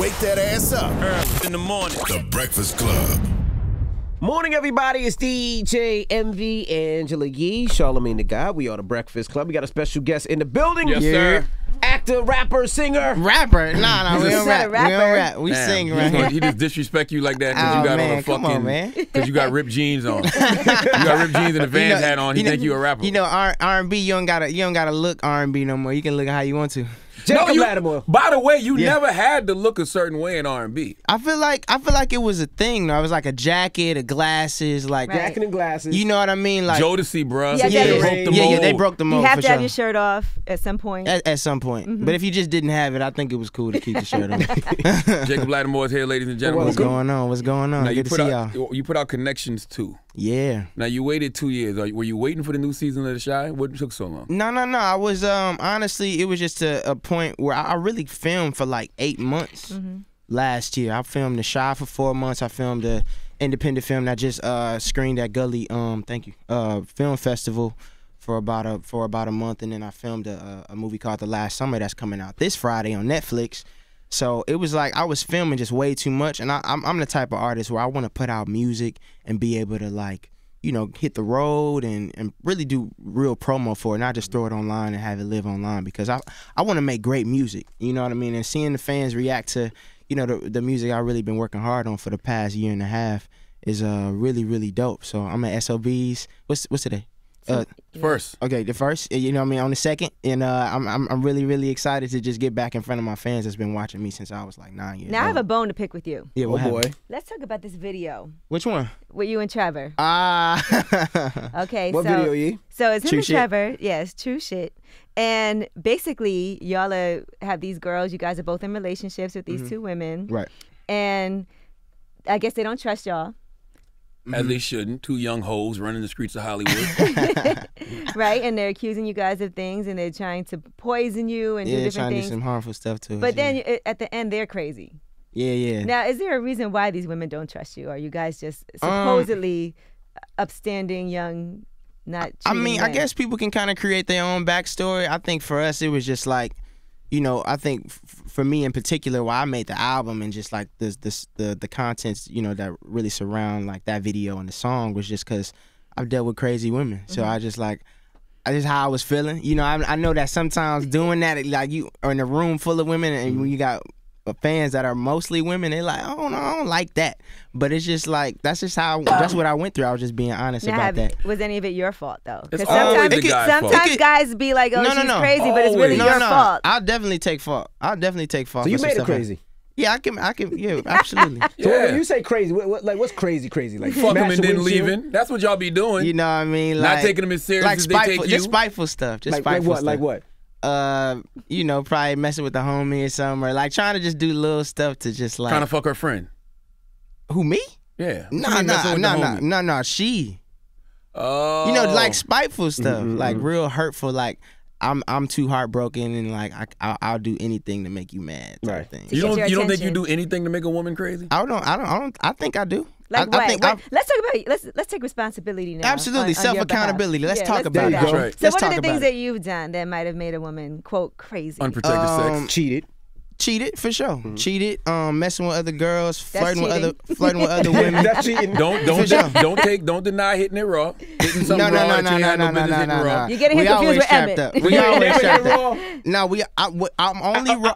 Wake that ass up. Early in the morning. The Breakfast Club. Morning, everybody. It's DJ Envy Angela Yee, Charlamagne tha God. We are the Breakfast Club. We got a special guest in the building. Yes, sir. Actor, rapper, singer. Rapper? Nah, nah, we don't not rap. We don't rap. We Damn, sing he right just gonna- He just disrespect you like that because Oh, you got man, on a fucking on, man. because you got ripped jeans on. you got ripped jeans and a Vans hat on. He think you a rapper. You know, R and B. You don't gotta. You don't gotta look R and B no more. You can look how you want to. Jacob you, Latimore. By the way, you Yeah. never had to look a certain way in R and B. I feel like I feel like it was a thing. though. I was like a jacket, a glasses, like Right. Jacket and glasses. you know what I mean. Like Jodeci, bruh. Yeah, they yeah, broke yeah. the yeah, yeah, they broke the mold You have for to have your shirt off at some point. at, at some point. Mm-hmm. But if you just didn't have it, I think it was cool to keep the shirt on. Jacob Latimore's here, ladies and gentlemen. What's going on? What's going on? Now you Good to put see out y'all. you put out connections too. Yeah. Now you waited two years. Are Were you waiting for the new season of The Chi? What took so long? No, no, no. I was um honestly, it was just a, a point where I, really filmed for like eight months last year. I filmed The Chi for four months. I filmed the independent film that just uh screened at Gully um thank you uh film festival for about a for about a month, and then I filmed a, a movie called The Last Summer that's coming out this Friday on Netflix. So it was like I was filming just way too much, and I, I'm I'm the type of artist where I want to put out music and be able to like you know hit the road and and really do real promo for it, not just throw it online and have it live online because I I want to make great music, you know what I mean, and seeing the fans react to you know the the music I've really been working hard on for the past year and a half is uh really really dope. So I'm at SOBs. What's what's today? Uh, First, Okay, the first, you know what I mean, on the second, and uh, I'm, I'm I'm really really excited to just get back in front of my fans that's been watching me since I was like nine years. now I have a bone to pick with you. yeah, oh boy. Let's talk about this video Which one? with you and Trevor. Ah, Okay, What so video, Yee? so it's him True and shit. Trevor. Yes, true shit. And basically, y'all are, have these girls. You guys are both in relationships with these two women, right. and I guess they don't trust y'all, as they shouldn't. Two young hoes running the streets of Hollywood. right? And they're accusing you guys of things, and they're trying to poison you and do Yeah, different trying to do things. some harmful stuff to us. But then yeah. you- at the end, they're crazy. yeah, yeah. Now, is there a reason why these women don't trust you? Are you guys just Um, supposedly upstanding, young, not? I treating mean, I guess people can kind of create their own backstory. I think for us, it was just like, you know, I think f- for me in particular, why I made the album and just like this, this, the the contents, you know, that really surround like that video and the song was just because I've dealt with crazy women, so Mm-hmm. I just like. I just how I was feeling, you know. I, I know that sometimes doing that, like you are in a room full of women, and when you got Uh, fans that are mostly women, they're like, "Oh no, I don't like that." But it's just like that's just how that's what I went through. I was just being honest Now, about have- that. was any of it your fault though? Because sometimes, the guy's fault. sometimes It guys be like, "Oh, No, no, she's no. crazy," but it's really Always. no, your no, fault. I'll definitely take fault. I'll definitely take fault. So you for made it stuff like- crazy. Yeah, I can. I can. Yeah, absolutely. So Yeah. when you say crazy, what, what, like what's crazy, crazy? Like Fuck them smash and the then windshield? leaving. That's what y'all be doing. you know what I mean? Not taking them as serious like as they spiteful, take just spiteful stuff. Just Like, like what? stuff. Like what? Uh, you know, probably messing with the homie or something, or like trying to just do little stuff to just like Trying to fuck her friend. who me? Yeah. What you Nah, mean messing nah, nah, nah, nah, nah. She. Oh. You know, like spiteful stuff, Mm-hmm, like real hurtful. Like I'm, I'm too heartbroken, and like I, I'll, I'll do anything to make you mad. Type Right. Thing. you don't your you don't think you do anything to make a woman crazy? I don't, I don't, I don't. I think I do. Like I, what? I think What- let's talk about let's let's take responsibility now. Absolutely. on- on your Self accountability. Let's Yeah, talk let's about it. that. Right. So Let's what talk are the things it. that you've done that might have made a woman quote crazy? Unprotected Um, sex. Cheated. Cheated for sure. Cheated, um, messing with other girls, flirting with other, flirting with other women. That's cheating. Don't don't For sure. don't take don't deny hitting it raw. Hitting something no, no, raw no, that no, no no no no no no no. You're getting we him confused always with trapped Emmett. up. We You ain't always never trapped hit up. raw? No, we. I, what- I'm only. raw.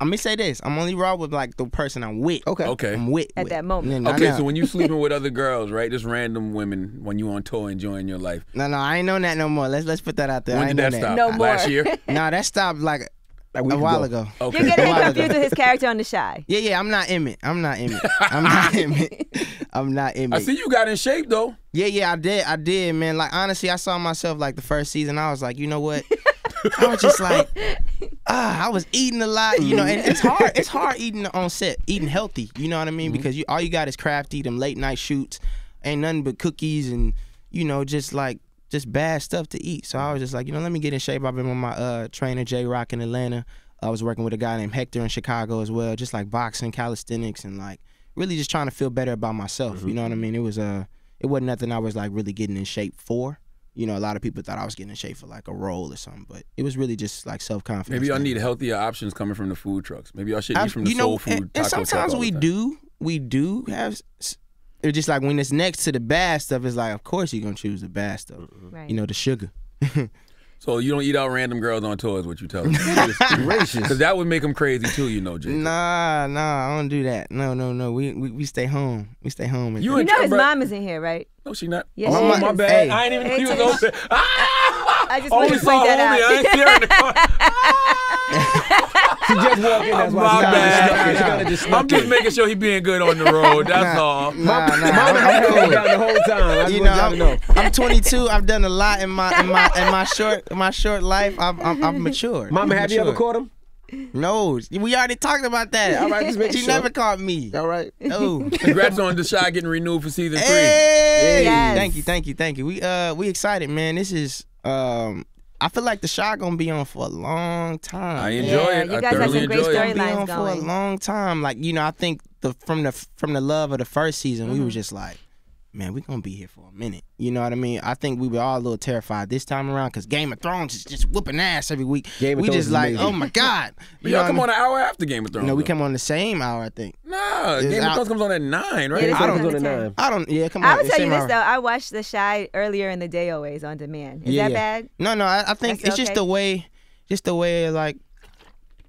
Let me say this. I'm only raw with like the person I'm with. Okay. Okay. I'm with At with. that moment. No, no, Okay, no. so when you sleeping with other girls, right? Just random women when you on tour enjoying your life. no, no, I ain't known that no more. Let's let's put that out there. I When ain't did know that stop? No more. Last year? Nah, that stopped like Like a while ago. ago. Okay. You're getting A him confused with his character on The Chi. Yeah, yeah. I'm not Emmett. I'm not Emmett. I'm not Emmett. I'm not I see you got in shape though. Yeah, yeah, I did. I did, man. Like honestly, I saw myself like the first season. I was like, you know what? I was just like, ah, I was eating a lot, you know. And it's hard. It's hard eating on set, eating healthy. You know what I mean? Because you all you got is crafty, them late night shoots, ain't nothing but cookies and you know just like just bad stuff to eat. So I was just like, you know, let me get in shape. I've been with my uh, trainer J Rock in Atlanta. I was working with a guy named Hector in Chicago as well, just like boxing, calisthenics, and like really just trying to feel better about myself. You know what I mean? It was uh, it wasn't nothing I was like really getting in shape for. you know, a lot of people thought I was getting in shape for like a role or something, but it was really just like self confidence. Maybe y'all need healthier options coming from the food trucks. Maybe y'all should eat from the you soul know, food and, and sometimes we do, we do have. S- It's just like when it's next to the bad stuff, it's like, of course you're gonna choose the bad stuff. Right. You know, the sugar. So you don't eat out random girls on tour is what you tell me. Gracious. Because that would make them crazy too, you know, Jay. Nah, nah, I don't do that. No, no, no. We we, we stay home. We stay home. and You You know his Bru- mom is in here, right? No, she not. Yeah, oh, she my is. bad. Hey. I ain't even Hey, he was over there. Ah! I just Only wanted to saw point that homie. I out. ain't see her in the car. She just walked in. That's why My she kinda bad. just snuck in. Just I'm just in. making sure he being good on the road. That's all. Nah, nah. Mama I'm- I'm down the whole time. I you know, I'm, know. I'm 22. I've done a lot in my in my in my short in my short life. I've I'm, I'm matured. Mama, I'm have you ever caught him? No, we already talked about that. All right, just making she sure. never caught me. All right. No. Congrats on the Chi getting renewed for season three. Hey! Yes. Thank you, thank you, thank you. We uh we excited, man. This is um I feel like the Chi gonna be on for a long time. I enjoy Yeah, it. you I guys have some great enjoy it. storylines. Be on for a long time. Like you know, I think the from the from the love of the first season, we Mm-hmm. were just like, man, we gonna be here for a minute. You know what I mean? I think we were all a little terrified this time around because Game of Thrones is just whooping ass every week. Game of we Thrones just is like, amazing. oh my god. But You y'all come what on an hour after Game of Thrones. mean? No, we come on the same hour, I think. Nah, It's Game of out- Thrones comes on at nine, right? Yeah, I don't on go the to nine. I don't. Yeah, come on. I would it's tell you this hour. though. I watched The Chi earlier in the day always on demand. Is Yeah, that yeah. bad? No, no. I, I think That's it's just the way, just the way, like,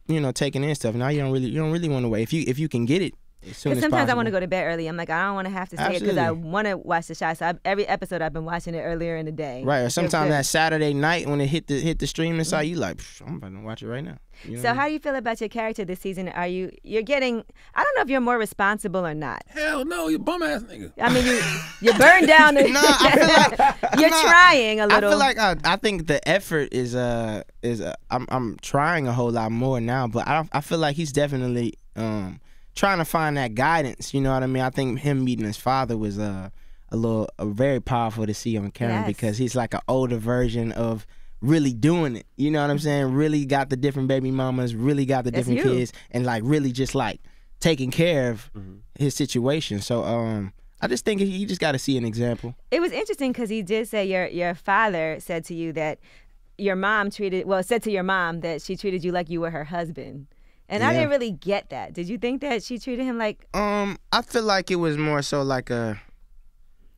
you know, taking in stuff. Now you don't really, you don't really want to wait. If you if you can get it as soon Because as sometimes I want to go to bed early. I'm like, I don't want to have to stay because I want to watch The Chi. So I, every episode I've been watching it earlier in the day. Right, or sometimes that Saturday night when it hit the hit the streaming site, you like, I'm about to watch it right now. You know So what I how do you feel about your character this season? Are you you're getting? I don't know if you're more responsible or not. Hell no, you bum ass nigga. I mean, you you burned down. The, Nah, I feel like you're nah, trying a little. I feel like uh, I think the effort is uh is uh, I'm I'm trying a whole lot more now, but I don't, I feel like he's definitely um trying to find that guidance. You know what I mean? I think him meeting his father was uh a little uh, very powerful to see on camera Yes. because he's like an older version of really doing it. You know what I'm saying? Really got the different baby mamas, really got the That's different you. kids, and like really just like taking care of Mm-hmm. his situation. So um. I just think he he just got to see an example. it was interesting because he did say your your father said to you that your mom treated well said to your mom that she treated you like you were her husband. And I didn't really get that. Did you think that she treated him like Um, I feel like it was more so like a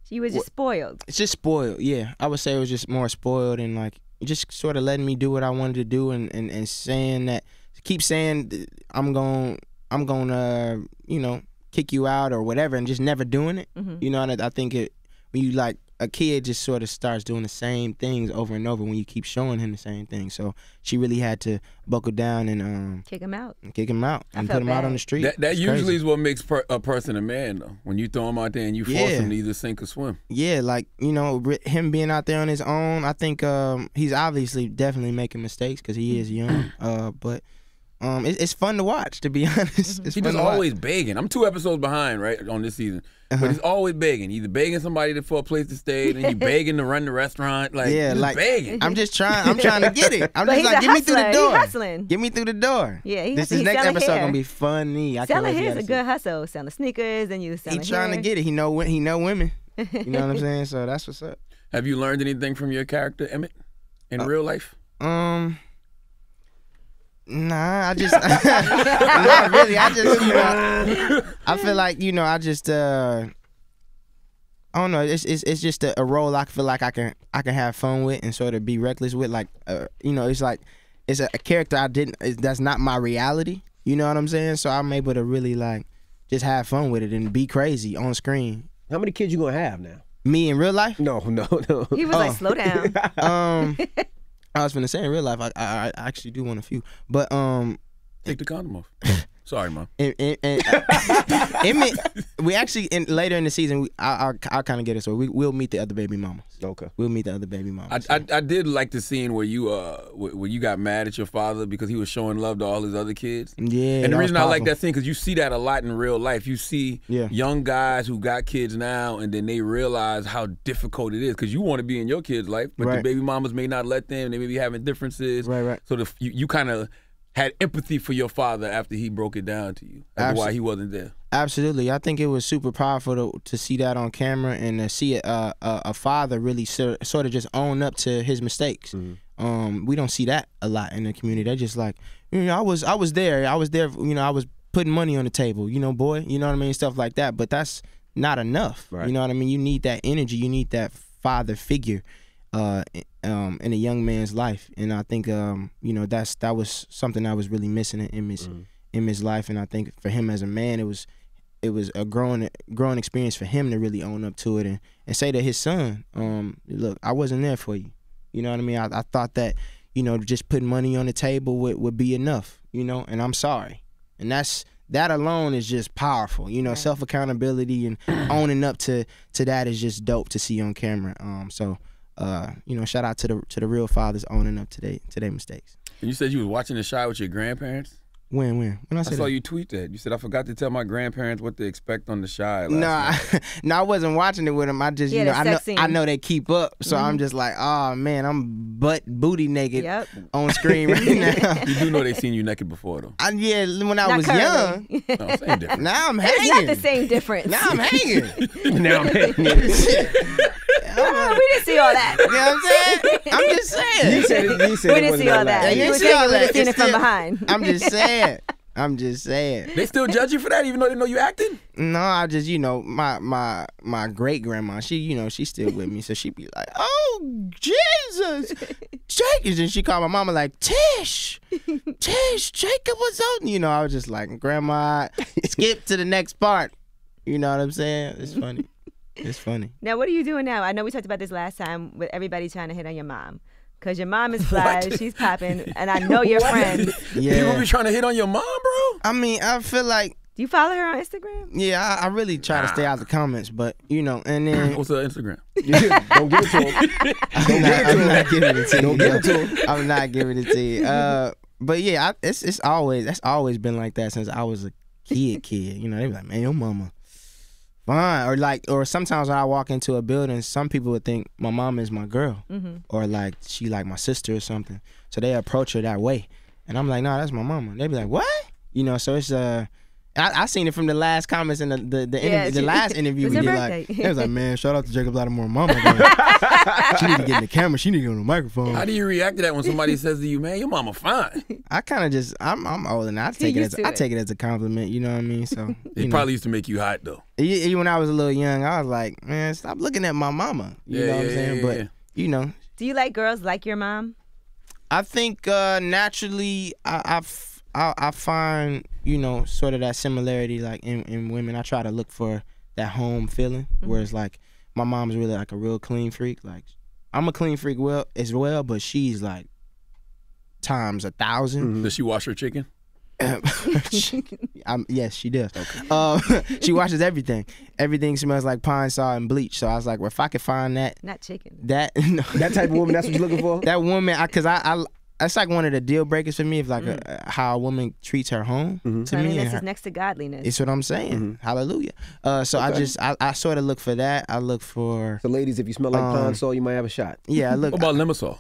you were just spoiled? it's just spoiled. Yeah, I would say it was just more spoiled and like just sort of letting me do what I wanted to do and and, and saying that keep saying I'm going I'm going to you know kick you out or whatever and just never doing it. You know, and I, I think it when you like a kid just sort of starts doing the same things over and over when you keep showing him the same thing. So she really had to buckle down and um Kick him out. kick him out I and put him out on the street. That, that usually crazy. is what makes per, a person a man, though. When you throw him out there and you force Yeah. him to either sink or swim. yeah, like you know, ri- him being out there on his own, I think um, he's obviously definitely making mistakes because he is young. uh, but um, it, it's fun to watch, to be honest. It's He just to watch. always begging. I'm two episodes behind, right, on this season. Uh-huh. But he's always begging. Either begging somebody to, for a place to stay, then he's begging to run the restaurant. Like, Yeah, like- begging. I'm just trying. I'm trying to get it. I'm just like, get me through the hustler. He door. hustling. Get me through the door. Yeah, he this hustling. this He's next episode hair. gonna be funny. I can't Selling wait hair is a good it. hustle. Selling sneakers and you He selling trying to get it. He know wo- he know women. You know what I'm saying? So that's what's up. Have you learned anything from your character, Emmett, in Uh, real life? Um. Nah, I just not really. I just you know, I feel like you know I just uh I don't know. It's it's, it's just a, a role I feel like I can I can have fun with and sort of be reckless with. Like uh, you know, it's like it's a, a character I didn't. It's, that's not my reality. You know what I'm saying? So I'm able to really like just have fun with it and be crazy on screen. How many kids you gonna have now? Me in real life. No, no, no. He was Oh. like, slow down. Um, I was gonna say in real life I, I I actually do want a few, but um. Take the condom off. Sorry, mom. and, and, and Emmett, we actually in, later in the season, we, I, I'll, I'll kind of get it. So we, we'll meet the other baby mamas. Okay. We'll meet the other baby I, mamas. I I did like the scene where you uh where where you got mad at your father because he was showing love to all his other kids. yeah, and the reason I like that scene because you see that a lot in real life. You see Yeah. young guys who got kids now, and then they realize how difficult it is because you want to be in your kid's life, but the baby mamas may not let them. They may be having differences. Right, right. So the you, you kind of had empathy for your father after he broke it down to you, to why he wasn't there. Absolutely, I think it was super powerful to, to see that on camera and to see a a, a father really sor- sort of just own up to his mistakes. Um, we don't see that a lot in the community. They're just like, you know, I was I was there, I was there, you know, I was putting money on the table, you know, boy, you know what I mean, stuff like that. But that's not enough. Right. You know what I mean? You need that energy. You need that father figure. Uh, um, in a young man's life, and I think um, you know that's that was something I was really missing in Emmett's Emmett's life, and I think for him as a man, it was it was a growing growing experience for him to really own up to it and, and say to his son, um, look, I wasn't there for you. You know what I mean? I, I thought that, you know, just putting money on the table would, would be enough, you know, and I'm sorry. And that's that alone is just powerful. You know, self accountability and owning up to to that is just dope to see on camera. Um so uh, you know, shout out to the to the real fathers owning up to their to their mistakes. And you said you was watching the Chi with your grandparents. When when when I I saw that? you tweet that. You said I forgot to tell my grandparents what to expect on the Chi. Last No, night." I, no, I wasn't watching it with them. I just, Yeah, you know, I know, scene. I know they keep up, so I'm just like, oh man, I'm butt booty naked Yep. on screen right now. you do know they seen you naked before though. I, yeah, when I Not was currently. young, No, same difference. now I'm It's hanging. not the same difference. Now I'm hanging. now, man, We didn't see all that. You know what I'm saying? I'm just saying. you said it. You said We didn't see all that. that. You You didn't were see saying all we would've that. seen It's it from still- behind. I'm just saying. I'm just saying. They still judge you for that, even though they know you acting. No, I just you know my my my great grandma. She you know she's still with me, so she be like, "Oh Jesus, Jake!" And she called my mama like, "Tish, Tish, Jacob was on." You know, I was just like, "Grandma, skip to the next part." You know what I'm saying? It's funny. It's funny. Now, what are you doing now? I know we talked about this last time with everybody trying to hit on your mom. Because your mom is fly, she's popping, and I know your friends. People be trying to hit on your mom, bro. I mean, I feel like Do you follow her on Instagram? yeah, I, I really try to stay out the comments, but you know, and then What's her Instagram? Don't give it to him. I'm not, I'm not giving it to you. Don't give it to him. I'm not giving it to you. Uh, but yeah, I, it's it's always that's always been like that since I was a kid. Kid, you know, they be like, man, your mama fine, or like, or sometimes when I walk into a building, some people would think my mom is my girl, or like she like my sister or something. So they approach her that way, and I'm like, no, that's my mama. They be like, what? You know, so it's uh. I, I seen it from the last comments in the the, the, Yeah, interview, the last interview It's we her did. Like, birthday. it was like, man, shout out to Jacob Latimore mama. man. she need to get in the camera. She need to get on the microphone. How do you react to that when somebody says to you, "Man, your mama fine"? I kind of just I'm I'm old and I take it as to I it. take it as a compliment. You know what I mean? So It you know. probably used to make you hot though. Even when I was a little young, I was like, man, stop looking at my mama. You Yeah, know what I'm saying? yeah, but you know, Do you like girls like your mom? I think uh, naturally I, I f- I I find you know sort of that similarity like in, in women. I try to look for that home feeling, whereas like my mom's really like a real clean freak. Like I'm a clean freak well as well, but she's like times a 1000 Does she wash her chicken? I'm, yes, she does. Um, she washes everything. Everything smells like Pine-Sol and bleach. So I was like, well, if I could find that, Not chicken. that no, That type of woman, that's what you're looking for? that woman, because I, I, that's like one of the deal breakers for me. If like a, how a woman treats her home mm-hmm. to me, and Cleanliness her- is next to godliness. it's what I'm saying. Mm-hmm. Hallelujah. Uh, so I just, I, I sort of look for that. I look for, So, ladies, if you smell like Um, pine sol, you might have a shot. yeah, I look. What about Limassol?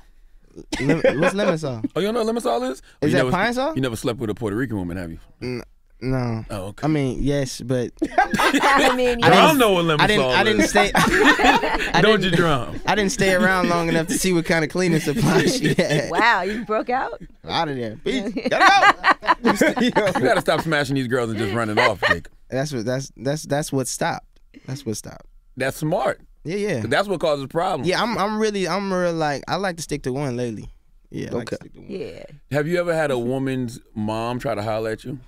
lim- what's lemon saw? Oh, you don't know what Limassol is? Oh, Is you that never, Pine-Sol? You never slept with a Puerto Rican woman, have you? No. Oh, okay. I mean, yes, but I mean, you I Drum didn't- know what Limassol I didn't. I didn't is. stay. I Don't you didn't- drum? I didn't stay around long enough to see what kind of cleaning supplies she had. wow, you broke out? Out of there. Peace. Gotta go. You gotta stop smashing these girls and just running off, Jake. That's what that's that's that's what stopped. That's what stopped. That's smart. Yeah, yeah. That's what causes problems. Yeah, I'm I'm really I'm real like I like to stick to one lately. Yeah, I like to Okay. stick to one. Yeah. Have you ever had a woman's mom try to holler at you?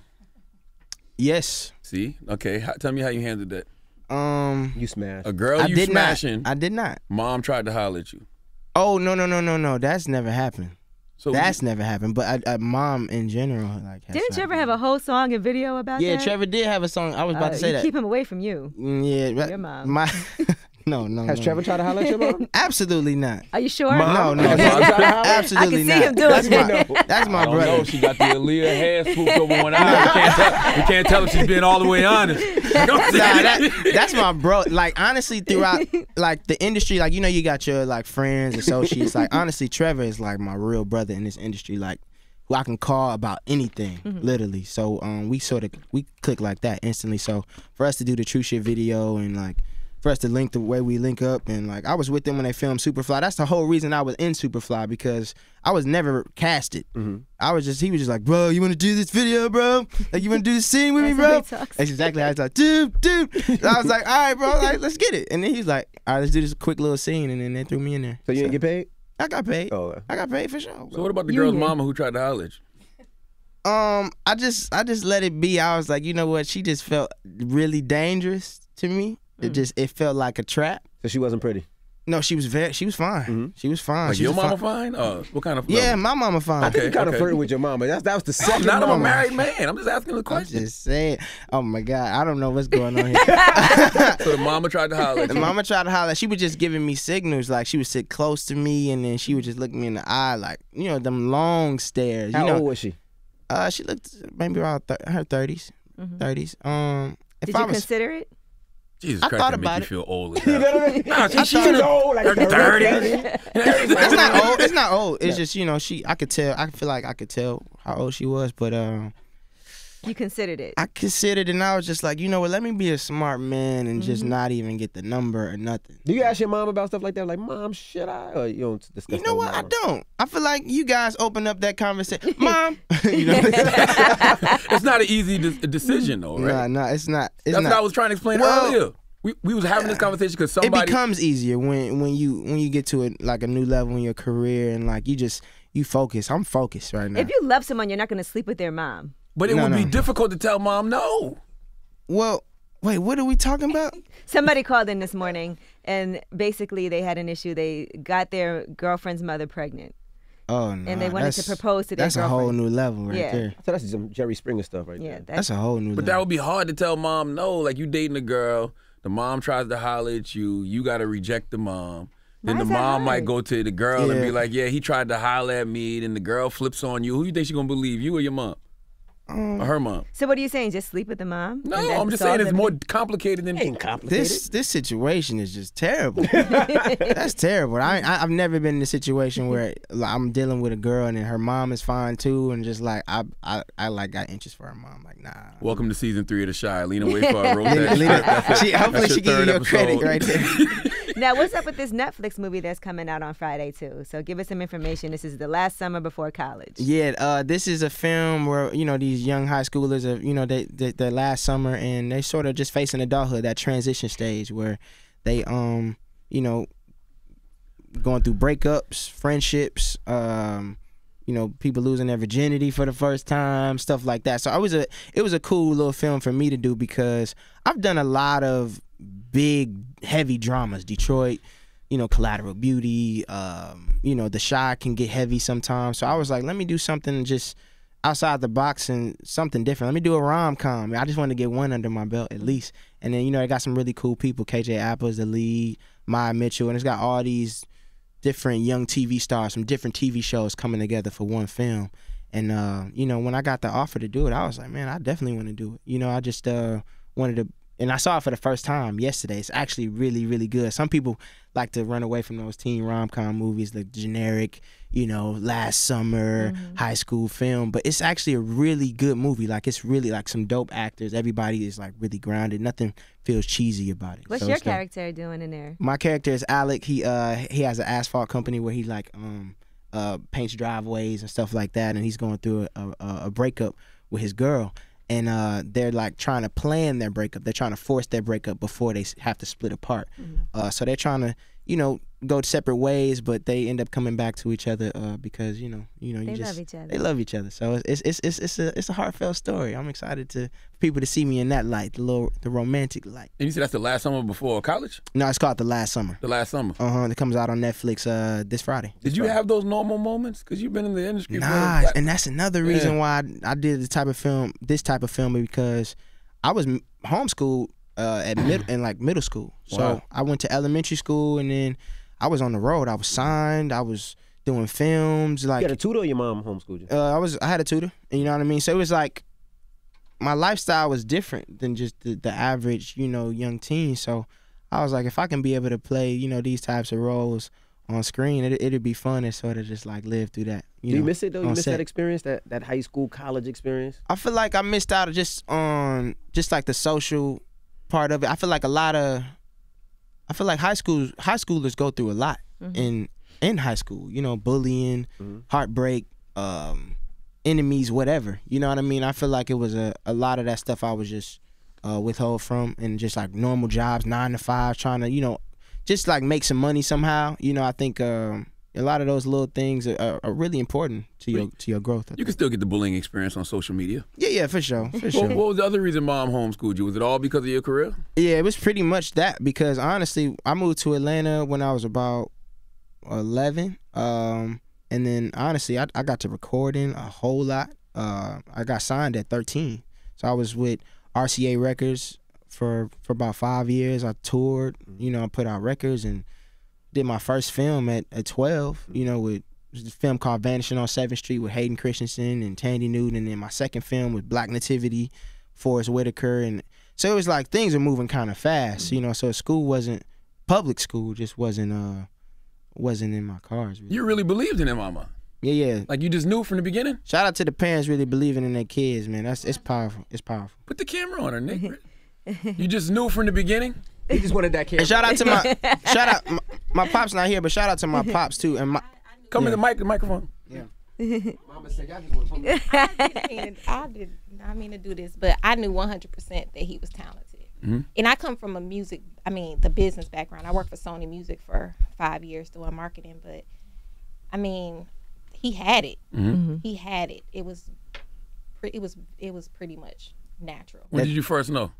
Yes. See? Okay. How, tell me how you handled that. Um You smashed A girl I you did smashing, not. I did not. mom tried to holler at you. Oh no no no no no. That's never happened. So That's never happened. But a, a mom in general like. has Didn't you ever happened. have a whole song and video about Yeah, that? Trevor did have a song. I was about Uh, to say you that. Keep him away from you. Mm, yeah, Your mom. My no no. Has no. Trevor tried to holler at your mom? Absolutely not. Are you sure? No, no, Has Mom tried absolutely I can see not. him doing that's it. my, that's my I don't brother. know. She got the Aaliyah hair swooped over one eye. We can't tell, we can't tell if she's being all the way honest. You know nah, that, that's my bro. Like honestly, throughout like the industry, like you know, you got your like friends, associates. Like honestly, Trevor is like my real brother in this industry. Like who I can call about anything, Mm-hmm. literally. So um, we sort of we click like that instantly. So for us to do the true shit video and like for us to link the way we link up and like I was with them when they filmed Superfly. That's the whole reason I was in Superfly because I was never casted. Mm-hmm. I was just he was just like, bro, you want to do this video, bro? Like you want to do this scene with me, bro? how he talks. That's exactly how I was like, dude, dude. And I was like, all right, bro, like let's get it. And then he's like, all right, let's do this quick little scene, and then they threw me in there. So you didn't get paid? I got paid. Oh, okay. I got paid for sure. So what about the girl's mama who tried to holler at you? Um, I just I just let it be. I was like, you know what? She just felt really dangerous to me. It Mm. just it felt like a trap. So she wasn't pretty. No, she was very she was fine. She was fine. Like She your was mama fine. fine? Uh, what kind of? Yeah, level? my mama fine. Okay, I think you Okay, kind of okay. flirted with your mama. That's, that was the I'm second not. I'm a married man. I'm just asking the I'm question. just saying. Oh my god, I don't know what's going on here. So the mama tried to holler at And you. mama tried to holler. She was just giving me signals, like she would sit close to me, and then she would just look me in the eye, like you know them long stares. How you know, old was she? uh, she looked maybe around thir- her 30s 30s. Um, if Did I you was, consider it? Jesus I Christ, thought that make about you it. feel old. As You know what I mean? Nah, she, She she old, like They're 30. it's not old. It's not old. It's just you know she. I could tell. I feel like I could tell how old she was, but um, You considered it. I considered, and I was just like, you know what? Let me be a smart man and Mm-hmm. just not even get the number or nothing. Do you ask your mom about stuff like that? Like, mom, should I? Or you don't discuss You know that with what? I don't. I feel like you guys open up that conversation, mom. you know, it's not an easy de- decision though, right? nah, nah, it's not. It's That's not. what I was trying to explain Well- earlier. We, we was having this conversation because it somebody. becomes easier when when you when you get to a, like a new level in your career and like you just you focus. I'm focused right now. If you love someone, you're not going to sleep with their mom. But it No, would be difficult to tell mom no. well, wait, what are we talking about? Somebody called in this morning, and basically they had an issue. They got their girlfriend's mother pregnant, Oh no, and they wanted to propose to their That's a whole new level right Yeah. there. So that's some Jerry Springer stuff right Yeah, there. that's, That's a whole new But that would be hard to tell mom no. Like you dating a girl, the mom tries to holler at you, you got to reject the mom. Then Why the is that mom might go to the girl and be like, "Yeah, he tried to holler at me." Then the girl flips on you. Who you think she gonna believe, you or your mom, or her mom? so what are you saying? Just sleep with the mom? No, I'm just saying it's more everything? complicated than. Ain't complicated. this this situation is just terrible. That's terrible. I, I I've never been in a situation where like, I'm dealing with a girl and then her mom is fine too, and just like I I, I like got interest for her mom. Like nah. Welcome to season three of The Chi. Lean away for a roll that Leave shit. it- That's she, hopefully That's she your give you third your credit right there. Now, what's up with this Netflix movie that's coming out on Friday too? So give us some information. This is the last summer before college. Yeah, uh, this is a film where you know these young high schoolers are you know they, they their last summer and they sort of just facing adulthood, that transition stage where they um you know going through breakups, friendships, um you know people losing their virginity for the first time, stuff like that. So I was a it was a cool little film for me to do because I've done a lot of big heavy dramas, Detroit you know, collateral beauty. Um, you know, the Chi can get heavy sometimes. So I was like, let me do something just outside the box and something different. Let me do a rom com. I just wanted to get one under my belt at least. And then you know, I got some really cool people. KJ Apa is the lead, Maia Mitchell, and it's got all these different young TV stars from different TV shows coming together for one film. And uh, you know, when I got the offer to do it, I was like, man, I definitely want to do it. You know, I just uh, wanted to and I saw it for the first time yesterday. It's actually really, really good. Some people like to run away from those teen rom com movies, the generic, you know, last summer high school film. But it's actually a really good movie. Like it's really like some dope actors. Everybody is like really grounded. Nothing feels cheesy about it. What's So your character doing in there? My character is Alec. He uh he has an asphalt company where he like um uh paints driveways and stuff like that, and he's going through a, a, a breakup with his girl, and uh they're like trying to plan their breakup. They're trying to force their breakup before they have to split apart. Uh, so they're trying to you know go separate ways, but they end up coming back to each other uh because you know you know you They just love each other. they love each other. So it's it's it's it's a it's a heartfelt story. I'm excited to for people to see me in that light, the little the romantic light. And you said that's the last summer before college? No, it's called the last summer. The last summer. Uh huh. It comes out on Netflix uh this Friday. Did you have those normal moments? Because you've been in the industry Nah, for and that's another reason why I, I did the type of film, this type of film, because I was homeschooled uh, at mid in like middle school. So Wow. I went to elementary school, and then I was on the road. I was signed. I was doing films. Like You got a tutor or your mom homeschooled you? uh, I was, I had a tutor. You know what I mean? So it was like my lifestyle was different than just the, the average, you know, young teen. So I was like, if I can be able to play, you know, these types of roles on screen, it, it'd be fun to sort of just like live through that. You Do you miss it though? You miss set. that experience, that that high school, college experience? I feel like I missed out just on just like the social part of it. I feel like a lot of I feel like high school high schoolers go through a lot in in high school. You know, bullying, heartbreak, um, enemies, whatever. You know what I mean? I feel like it was a, a lot of that stuff I was just uh, withhold from and just like normal jobs, nine to five, trying to, you know, just like make some money somehow. You know, I think um, a lot of those little things are, are really important to your to your growth. I You can still get the bullying experience on social media. yeah, yeah, for sure, for Well, sure. what was the other reason mom homeschooled you? Was it all because of your career? Yeah, it was pretty much that because honestly, I moved to Atlanta when I was about eleven, um, and then honestly, I, I got to recording a whole lot. Uh, I got signed at thirteen, so I was with RCA Records for for about five years. I toured, you know, I put out records and did my first film at, at twelve. You know, with it was a film called Vanishing on Seventh Street with Hayden Christensen and Thandie Newton, and then my second film was Black Nativity, Forest Whitaker, and so it was like things are moving kind of fast, you know. So school wasn't public school, just wasn't uh wasn't in my cards. Really. You really believed in it, mama. Yeah, yeah. Like you just knew from the beginning? Shout out to the parents really believing in their kids, man. That's it's powerful. It's powerful. Put the camera on her, Nick. you just knew from the beginning? He just wanted that camera. And shout out to my shout out my, my pops not here, but shout out to my pops too. And my Come in the mic, the microphone. Yeah. Mama said, y'all just want to put me- I didn't, I did not mean to do this, but I knew 100% that he was talented. Mm-hmm. And I come from a music, I mean, the business background. I worked for Sony Music for five years doing marketing, but I mean, he had it. Mm-hmm. Mm-hmm. He had it. It was, it was, it was pretty much natural. When did you first know?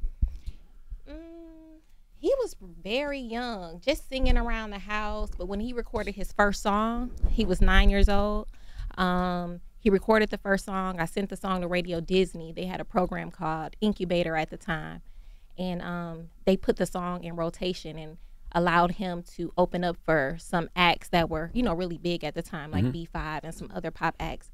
Mm, he was very young, just singing around the house. But when he recorded his first song, he was nine years old. Um, he recorded the first song. I sent the song to Radio Disney. They had a program called Incubator at the time, and um, they put the song in rotation and allowed him to open up for some acts that were, you know, really big at the time, like B5 and some other pop acts.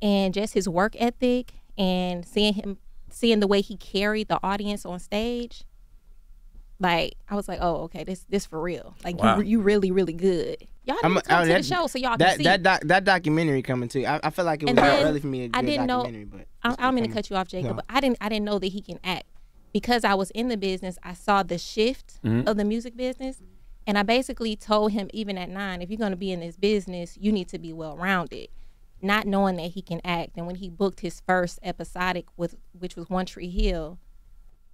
And just his work ethic and seeing him, seeing the way he carried the audience on stage, like I was like, oh, okay, this this for real. Like Wow. you you really really good. Y'all need I'm- to come oh, to that- the show so y'all that can see. that doc, that documentary coming too. I, I feel like it was And then early for me to do I a didn't know- documentary, but I, I don't mean to cut you off, Jacob, No. but I didn't I didn't know that he can act because I was in the business. I saw the shift mm-hmm. of the music business, and I basically told him even at nine, if you're going to be in this business, you need to be well rounded. Not knowing that he can act, and when he booked his first episodic with which was One Tree Hill,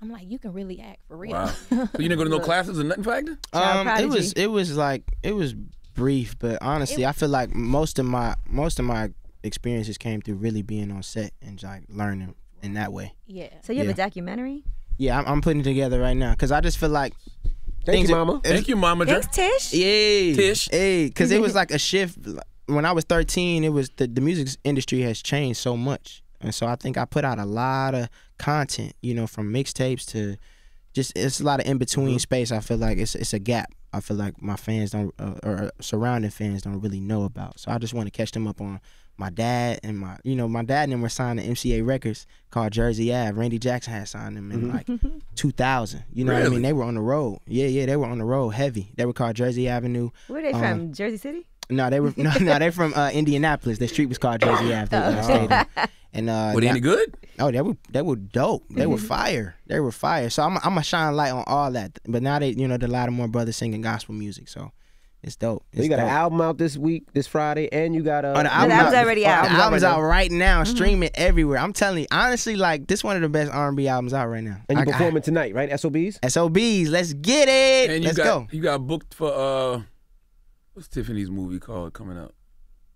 I'm like, you can really act for real. Wow. so you didn't go to no classes or nothing for acting? Um, it was it was like it was brief, but honestly, I feel like most of my most of my experiences came through really being on set and like learning in that way. yeah. So you have Yeah. a documentary? Yeah, I'm, I'm putting it together right now because I just feel like Thank things you, are- Mama. Thank you, Mama. Thanks, Tish. Yay, Tish. Hey, because it was like a shift. When I was 13, it was the, the music industry has changed so much, and so I think I put out a lot of content. You know, from mixtapes to just it's a lot of in between space. I feel like it's it's a gap. I feel like my fans don't uh, or surrounding fans don't really know about. So I just want to catch them up on my dad and my you know my dad and them were signed to MCA Records called Jersey Ave. Randy Jackson had signed them in like 2000. You know what I mean? They were on the road. Yeah, yeah, they were on the road heavy. They were called Jersey Avenue. Where are they Um, from? Jersey City? No, they were no, no, they're from uh, Indianapolis. The street was called Jersey Ave. They, stayed on. And uh, Were they any good? oh, they were they were dope. They Mm-hmm. were fire. They were fire. So I'm I'm gonna shine light on all that. But now they you know the Latimore brothers singing gospel music. So it's dope. It's you got an album out this week, this Friday, and you got a. Oh, the album album's out- already oh, out. The Album's album's out out right right now. Stream it everywhere. I'm telling you, honestly, like this one of the best R&B albums out right now. And you I- I- performing tonight, right? SOBs? SOBs. Let's get it. And you Let's got go. you got booked for uh what's Tiffany's movie called coming up?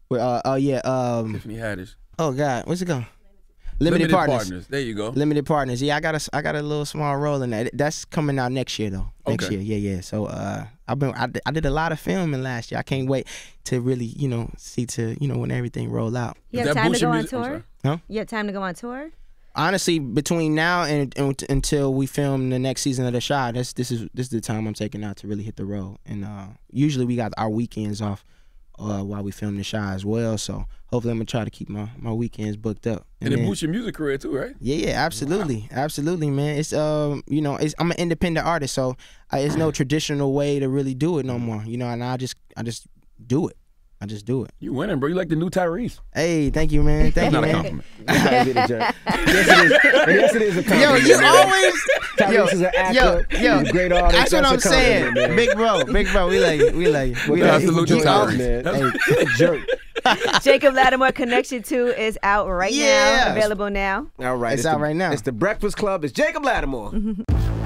Well, Uh, oh yeah. Um. Tiffany Haddish. Oh God. where's it called? Limited, partners. There you go. Limited partners. Yeah, I got a I got a little small role in that. That's coming out next year though. Next Okay. year, yeah, yeah. So uh, I've been I, did- I did a lot of filming last year. I can't wait to really you know see to you know when everything roll out. You have that time to go on tour? sorry. You have time to go on tour? Honestly, between now and, and until we film the next season of the Chi, this this is this is the time I'm taking out to really hit the road. And uh, usually we got our weekends off uh, while we film the Chi as well. So hopefully I'm gonna try to keep my my weekends booked up. And it then- boosts your music career too, right? Yeah, yeah, absolutely, absolutely, man. It's um, you know, it's, I'm an independent artist, so it's no traditional way to really do it no more. You know, and I just, I just do it. I just do it. You winning, bro. You like the new Tyrese. Hey, thank you, man. Thank you, Not a compliment. Yes, it is. Yes, it is. And yes, it is a Yo, you man. always Tyrese yo, is an actor. Yo, yo, He's a great artist. That's what I'm saying. man. Big bro, big bro. We like you. We like you. We Well, like you. salute to You Tyrese. always- man. Hey, jerk. Jacob Latimore Connection 2 is out right Yeah. now, available now. All right. It's the- out right now. It's the Breakfast Club. It's Jacob Latimore. Mm-hmm.